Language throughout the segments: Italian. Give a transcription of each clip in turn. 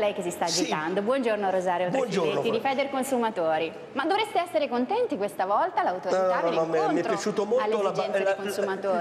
lei che si sta agitando. Sì. Buongiorno Rosario Buongiorno. di Feder Consumatori. Ma dovreste essere contenti questa volta l'autorità no, no, no, mi è piaciuto molto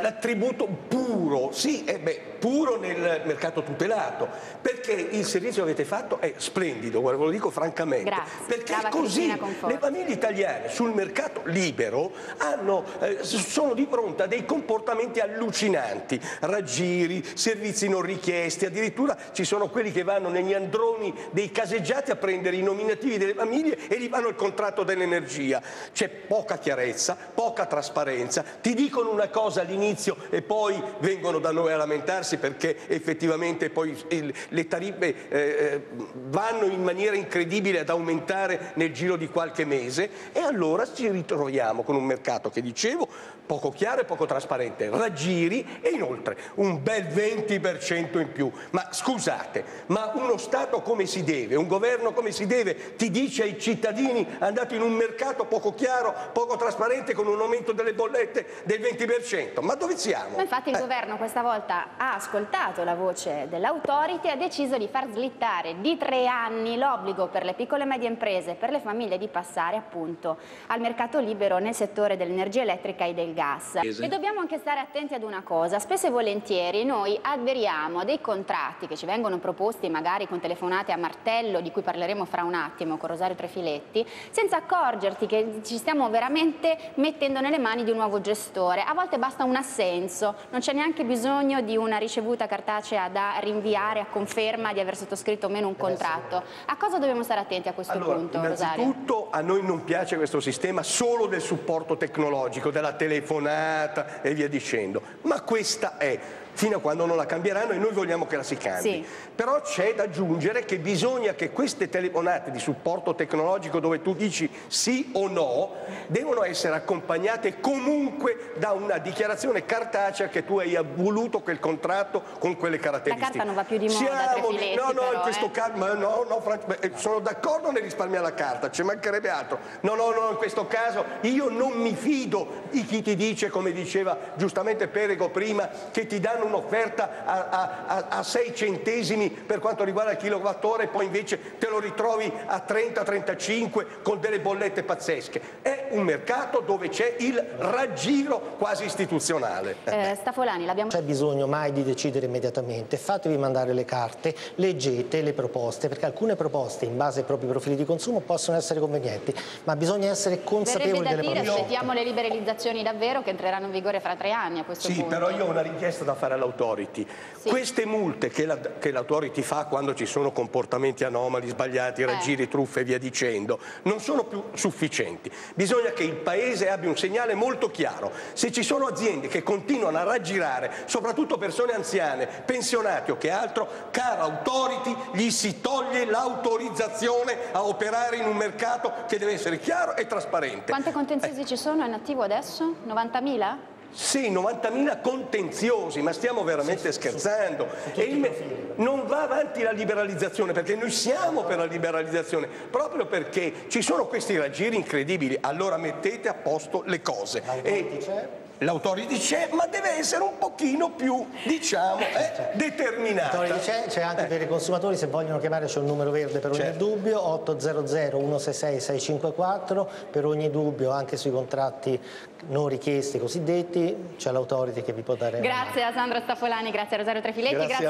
l'attributo puro, sì, eh beh, puro nel mercato tutelato, perché il servizio che avete fatto è splendido, ve lo dico francamente. Grazie. Perché Brava così le famiglie italiane sul mercato libero hanno, eh, sono di fronte a dei comportamenti allucinanti, raggiri, servizi non richiesti, addirittura ci sono quelli che vanno negli androni dei caseggiati a prendere i nominativi delle famiglie e gli vanno il contratto dell'energia. C'è poca chiarezza, poca trasparenza, ti dicono una cosa all'inizio e poi vengono da noi a lamentarsi perché effettivamente poi il, le tariffe eh, vanno in maniera incredibile ad aumentare nel giro di qualche mese e allora ci ritroviamo con un mercato che dicevo poco chiaro e poco trasparente, raggiri e inoltre un bel 20% in più. Ma scusate, ma uno Stato come si deve, un governo come si deve, ti dice ai cittadini andate in un mercato poco chiaro, poco trasparente con un aumento delle bollette del 20%? Ma dove siamo? Ma infatti il eh. governo questa volta ha ascoltato la voce dell'autority e ha deciso di far slittare di tre anni l'obbligo per le piccole e medie imprese e per le famiglie di passare appunto al mercato libero nel settore dell'energia elettrica e del gas. E dobbiamo anche stare attenti ad una cosa, spesso e volentieri noi aderiamo a dei contratti che ci vengono proposti magari con telefonate a martello, di cui parleremo fra un attimo con Rosario Trefiletti, senza accorgerti che ci stiamo veramente mettendo nelle mani di un nuovo gestore. A volte basta un assenso, non c'è neanche bisogno di una ricevuta cartacea da rinviare a conferma di aver sottoscritto o meno un contratto. A cosa dobbiamo stare attenti a questo allora, punto, Rosario? Innanzitutto a noi non piace questo sistema solo del supporto tecnologico, della telefonata e via dicendo, ma questa è fino a quando non la cambieranno e noi vogliamo che la si cambi. Sì. Però c'è da aggiungere che bisogna che queste telefonate di supporto tecnologico dove tu dici sì o no devono essere accompagnate comunque da una dichiarazione cartacea che tu hai voluto quel contratto con quelle caratteristiche. La carta non va più di moda, Siamo, No, no, però, in questo eh. caso, no, no, eh, sono d'accordo nel risparmiare la carta, ci mancherebbe altro. No, no, no, in questo caso io non mi fido di chi ti dice, come diceva giustamente Perego prima, che ti danno un'offerta a, a, a 6 centesimi per quanto riguarda il kilowattora e poi invece te lo ritrovi a 30-35 con delle bollette pazzesche. È un mercato dove c'è il raggiro quasi istituzionale. Eh, Stafolani, l'abbiamo... Non c'è bisogno mai di decidere immediatamente, fatevi mandare le carte, leggete le proposte, perché alcune proposte in base ai propri profili di consumo possono essere convenienti, ma bisogna essere consapevoli delle dire, proposte. Aspettiamo le liberalizzazioni davvero che entreranno in vigore fra tre anni a questo sì, punto. Sì, però io ho una richiesta da fare all'autority. Sì. Queste multe che l'autority la, fa quando ci sono comportamenti anomali, sbagliati, raggiri, eh. truffe e via dicendo, non sono più sufficienti. Bisogna che il Paese abbia un segnale molto chiaro. Se ci sono aziende che continuano a raggirare, soprattutto persone anziane, pensionati o che altro, cara autority, gli si toglie l'autorizzazione a operare in un mercato che deve essere chiaro e trasparente. Quante contenziosi eh. ci sono in attivo adesso? 90.000? Sì, 90.000 contenziosi, ma stiamo veramente sì, scherzando. Sì, sì. non va avanti la liberalizzazione, perché noi siamo per la liberalizzazione, proprio perché ci sono questi raggiri incredibili. Allora mettete a posto le cose. L'autority c'è, ma deve essere un pochino più, diciamo, eh, determinata. L'autority c'è, c'è anche eh. per i consumatori, se vogliono chiamare c'è un numero verde per ogni certo. dubbio, 800 166 654, per ogni dubbio anche sui contratti non richiesti cosiddetti, c'è l'autority che vi può dare... Grazie a Sandra Staffolani, grazie a Rosario Trefiletti, grazie, grazie